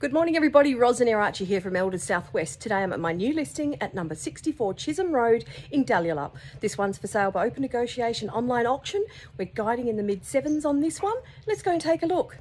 Good morning, everybody. Roslyn Ierace here from Elders Southwest. Today I'm at my new listing at number 64 Chisholm Road in Dalyellup. This one's for sale by open negotiation online auction. We're guiding in the mid sevens on this one. Let's go and take a look.